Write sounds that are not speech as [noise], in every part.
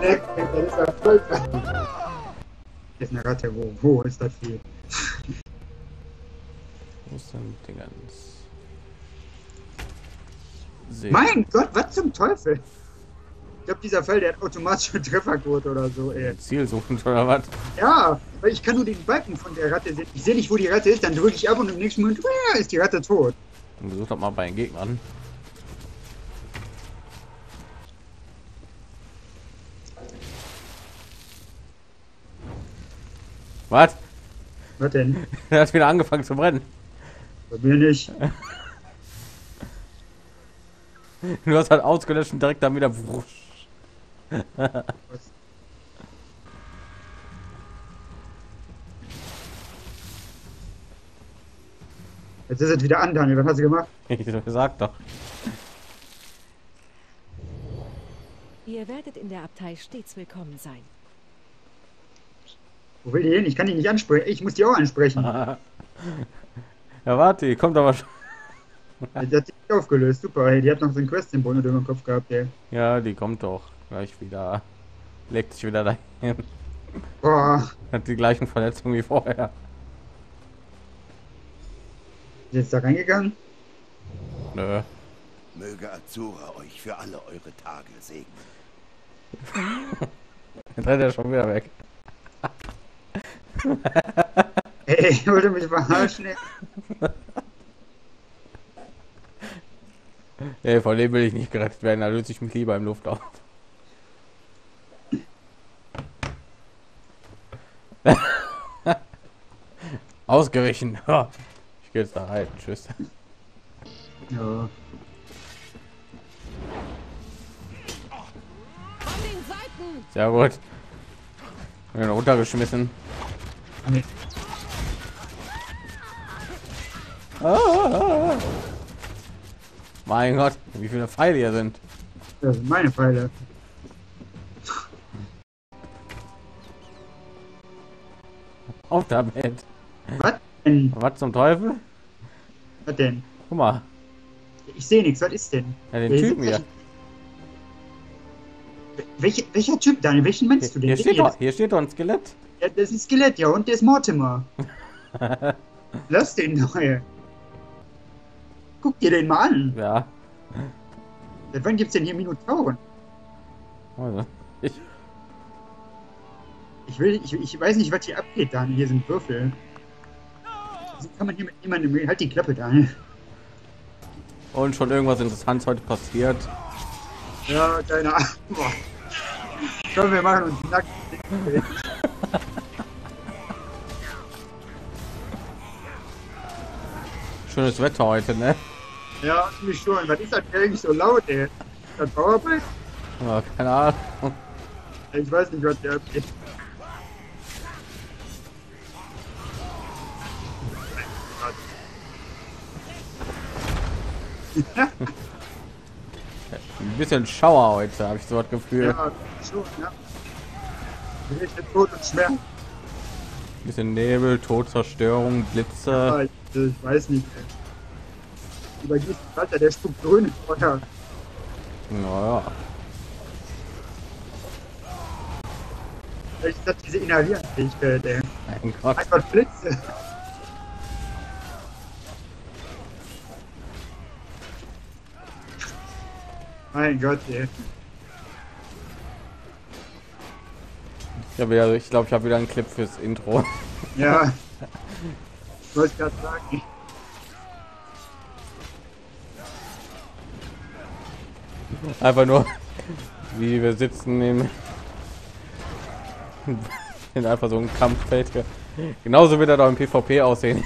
Leck, das ist ja voll. Ist eine Ratte, wo, wo ist das Vieh? Wo ist denn Dingens? See. Mein Gott, was zum Teufel? Ich glaube, dieser Fall, der hat automatische Trefferquote oder so, ey. Zielsuchend oder was? Ja, weil ich kann nur den Balken von der Ratte sehen. Ich sehe nicht, wo die Ratte ist, dann drücke ich ab und im nächsten Moment ist die Ratte tot. Und besucht doch mal bei den Gegnern. Was? Was denn? [laughs] Er hat wieder angefangen zu brennen. Bei mir nicht. [laughs] Du hast halt ausgelöscht und direkt dann wieder. wusch. Was? [laughs] Jetzt ist es wieder an, Daniel. Was hast du gemacht? Ich hab gesagt doch. Ihr werdet in der Abtei stets willkommen sein. Wo will die hin? Ich kann die nicht ansprechen. Ich muss die auch ansprechen. [laughs] ja, warte, die kommt aber schon. Die hat sich aufgelöst. Super, hey, die hat noch so ein Quest-Symbol über dem Kopf gehabt, ey. Ja, die kommt doch gleich wieder. Legt sich wieder dahin. Boah. Hat die gleichen Verletzungen wie vorher. Ist jetzt da reingegangen? Nö. Möge Azura euch für alle eure Tage segnen. [laughs] Jetzt rennt er schon wieder weg. Ey, ich wollte mich verarschen. ey. Vor dem will ich nicht gerettet werden, da löse ich mich lieber im Luft auf. [laughs] Ausgewichen. Ich gehe jetzt da rein. Tschüss. Ja. Von den Seiten! Sehr gut. Bin runtergeschmissen. Ah. Mein Gott, wie viele Pfeile hier sind. Das sind meine Pfeile. Auf damit. Was denn? Was zum Teufel? Was denn? Guck mal. Ich sehe nichts. Was ist denn? Ja, den Wer Typen hier. Welche, welcher Typ, Daniel? Welchen meinst du denn? Hier steht, doch, hier steht doch ein Skelett. Ja, das ist ein Skelett, ja, und der ist Mortimer. [laughs] Lass den doch, ey. Guck dir den mal an. Ja. Seit wann gibt's denn hier Minotauren? Also, ich, Ich will, ich, ich weiß nicht, was hier abgeht, Daniel. Hier sind Würfel. So kann man hier mit jemandem reden. Halt die Klappe, Daniel. und schon irgendwas Interessantes heute passiert. Ja, keine Ahnung. Komm, wir machen uns nackt. Schönes Wetter heute, ne? Ja, mich schon. Was ist das eigentlich so laut, ey? Ist das Powerbank? Ja, keine Ahnung. Ich weiß nicht, was hier abgeht. Ein bisschen Schauer heute, habe ich so das Gefühl. Ja, schon, ja. Und. Ein bisschen Nebel, Tod, Zerstörung, Blitze. Ja, ich, ich weiß nicht. Übergießt Alter, der spuckt grüne Feuer. Naja. Vielleicht ist das diese Inhalierfähigkeit, ey. Mein Gott. Einfach Blitze. Mein Gott, ey. Ich, ich glaube, ich habe wieder einen Clip fürs Intro. Ja. [laughs] Ich wollte gerade sagen. Einfach nur, wie wir sitzen im in einfach so ein Kampffeld. Genauso wird er doch im PvP aussehen.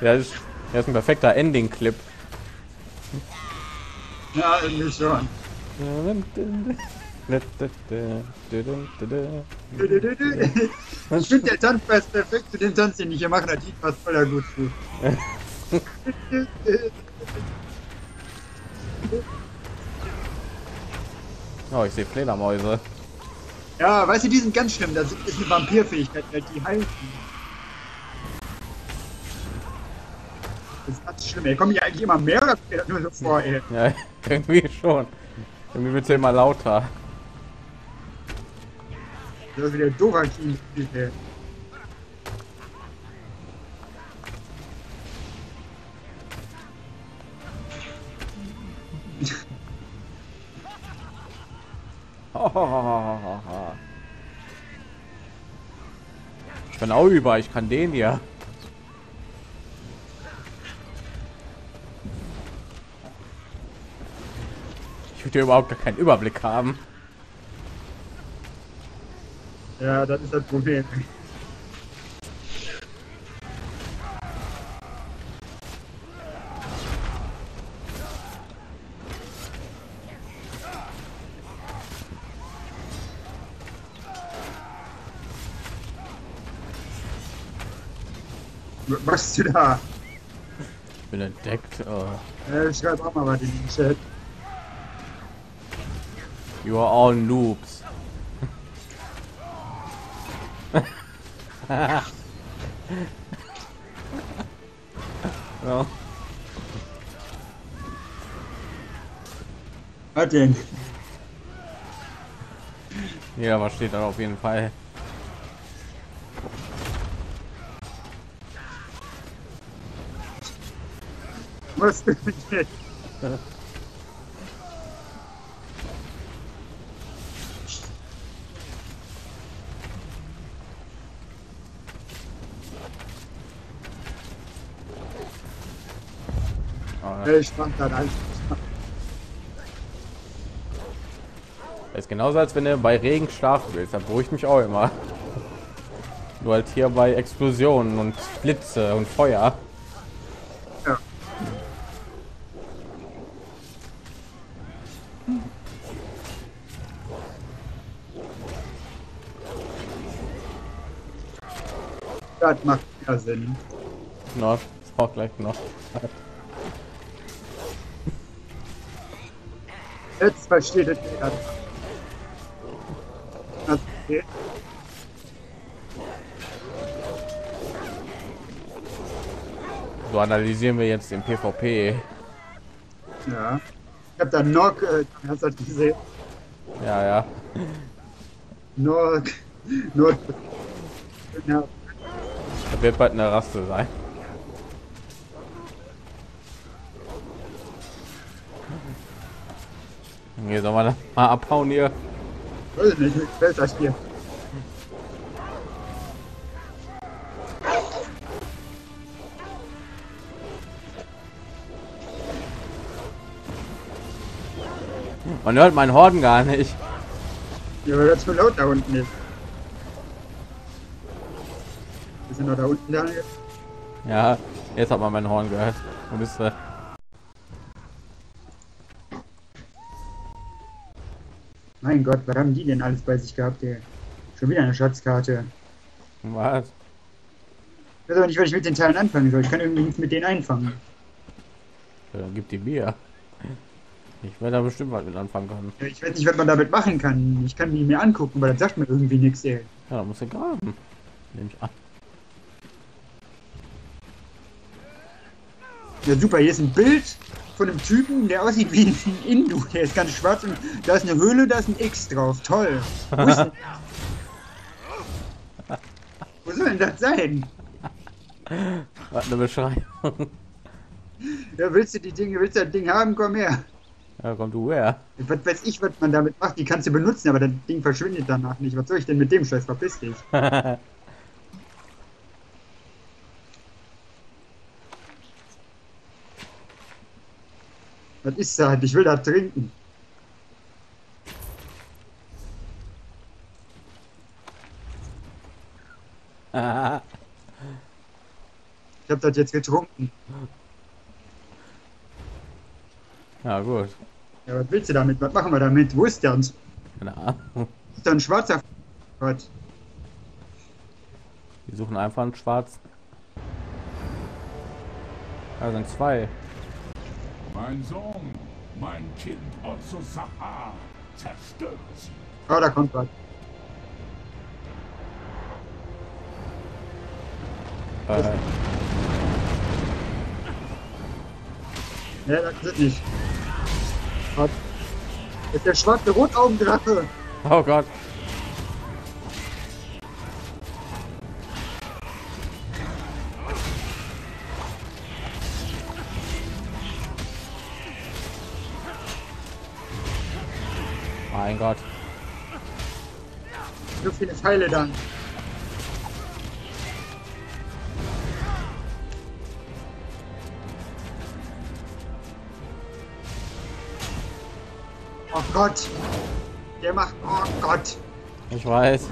Ja, das ist, das ist ein perfekter Ending-Clip. Ja, irgendwie schon. Ich finde, der Tanz passt perfekt zu dem Tanz, den ich hier mache. Das Lied passt voll gut zu. Oh, ich sehe Fledermäuse. Ja, weißt du, die sind ganz schlimm. Das ist eine Vampirfähigkeit, die heilen. Das ist ganz schlimm. Ey, kommen hier eigentlich immer mehr oder nur so vor, ey? Ja, [laughs] irgendwie schon. Irgendwie wird es immer lauter. Das ist wieder Dovahkiin, ey. [laughs] Ich bin auch über, ich kann den ja. Ich würde überhaupt gar keinen Überblick haben. Ja, das ist das Problem. Was du da? Ich bin entdeckt. Oh. Äh, schreib auch mal was in den Chat. You are all noobs. ja. [laughs] Was denn? ja, was steht da auf jeden Fall? Denn jetzt? Oh, Äh, Ich fand das einfach. Ist genauso, als wenn du bei Regen schlafen willst. Da beruhigt mich auch immer. [laughs] Nur halt hier bei Explosionen und Blitze und Feuer. Das macht ja Sinn. Das braucht gleich noch. Jetzt versteht es jeder. Das geht. So analysieren wir jetzt den PvP. Ja. Ich hab da Nock, äh, hast du das gesehen? Ja, ja. Nock, Nock. Ja, Das wird bald eine Raste sein. Hier soll man mal abhauen hier. weiß nicht, das hier. Man hört meinen Horden gar nicht. Ja, weil das zu laut da unten ist. Wir sind noch da unten, Daniel. Ja, jetzt hat man meinen Horn gehört. Wo bist du? Mein Gott, was haben die denn alles bei sich gehabt, ey? Schon wieder eine Schatzkarte. Was? Ich weiß aber nicht, was ich mit den Teilen anfangen soll. Ich kann irgendwie nichts mit denen einfangen. Ja, Dann gibt die Bier. Ich werde da bestimmt was mit anfangen können. Ja, Ich weiß nicht, was man damit machen kann. Ich kann die mir angucken, aber das sagt mir irgendwie nichts, ey. Ja, da muss er graben. Nehme ich an. Ja, super, hier ist ein Bild von einem Typen, der aussieht wie ein Indu. Der ist ganz schwarz und da ist eine Höhle, da ist ein X drauf. Toll. Wo, ist [laughs] Wo soll denn das sein? Was eine Beschreibung. Ja, willst du die Dinge, willst du das Ding haben? Komm her. Ja, komm du her. Was weiß ich, was man damit macht. Die kannst du benutzen, aber das Ding verschwindet danach nicht. Was soll ich denn mit dem Scheiß? Verpiss dich. [laughs] Das ist halt, ich will da trinken. Ah. ich hab das jetzt getrunken. Ja, gut. Ja, was willst du damit? Was machen wir damit? Wo ist der uns? Keine Ahnung. Ist da ein schwarzer Gott. Wir suchen einfach einen schwarzen. Also sind zwei. Mein Sohn, mein Kind Otso Sahar, zerstört sie. Oh, da kommt was. Äh, Ne, das ist es nicht. Was? Das ist der schwarze Rotaugendrache. oh Gott. Mein Gott. So viele Pfeile dann. Oh Gott. Der macht. Oh Gott. Ich weiß.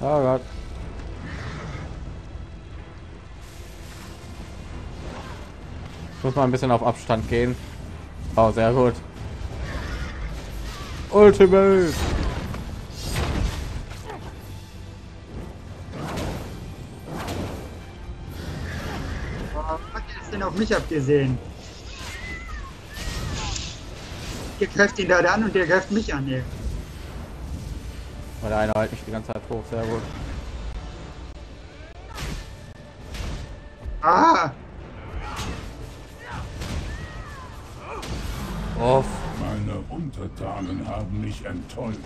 Oh Gott. Muss mal ein bisschen auf Abstand gehen. Oh, sehr gut. Ultimate. Denn auf mich abgesehen? Ihr greift ihn da an und der greift mich an. Ey. Weil der eine hält mich die ganze Zeit hoch. Sehr gut. Ah, Uff. Meine Untertanen haben mich enttäuscht.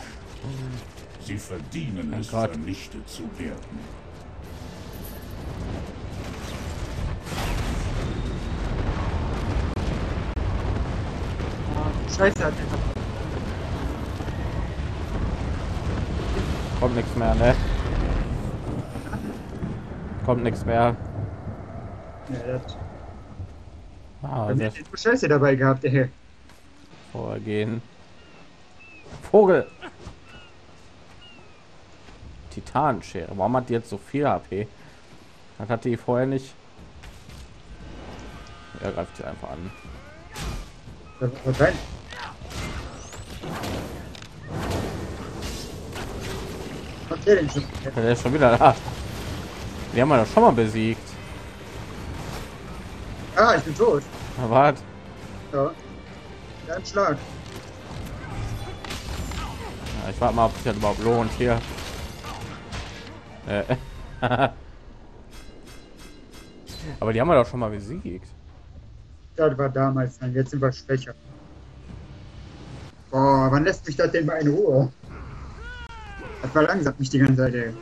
Sie verdienen es, Gott. vernichtet zu werden. Scheiße hat er. Kommt nichts mehr, ne? Kommt nichts mehr. Ja, das. Ah, hat nur Scheiße dabei gehabt, ey. Vorgehen. Vogel. Titanschere. Warum hat die jetzt so viel HP? Das hatte die vorher nicht. Er greift sie einfach an. Der ist schon wieder da. Die haben wir doch schon mal besiegt. Ah, ich bin tot. Na, Warte. Ja. Ein Schlag. Ja, ich warte mal, ob sich das überhaupt lohnt hier. Äh. [laughs] Aber die haben wir doch schon mal besiegt. Das war damals, dann jetzt sind wir schwächer. Boah, wann lässt mich das denn mal in Ruhe? Das verlangsamt mich die ganze Zeit, ey.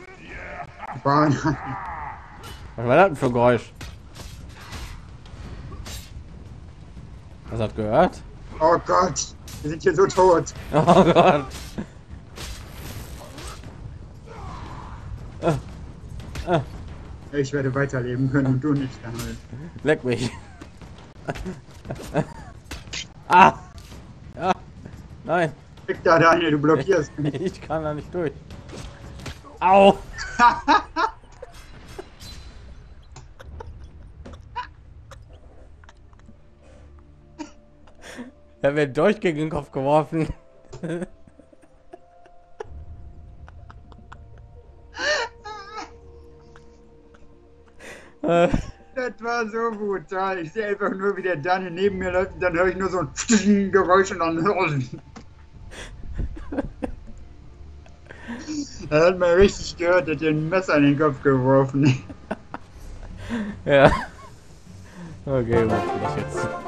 Boah, nein. [laughs] Was war das denn für Geräusch? Was hat gehört? Oh Gott, wir sind hier so tot. Oh Gott. Ich werde weiterleben können und du nicht, Daniel. Leck mich. [laughs] ah. Ja. Nein. Weg da, Daniel, du blockierst mich. [laughs] Ich kann da nicht durch. Au. [laughs] Er wird durch gegen den Kopf geworfen. Das war so brutal. Ich sehe einfach nur, wie der Daniel neben mir läuft und dann höre ich nur so ein Geräusch und dann Er hat mal richtig gehört, hat dir ein Messer in den Kopf geworfen. ja. Okay, was ich jetzt?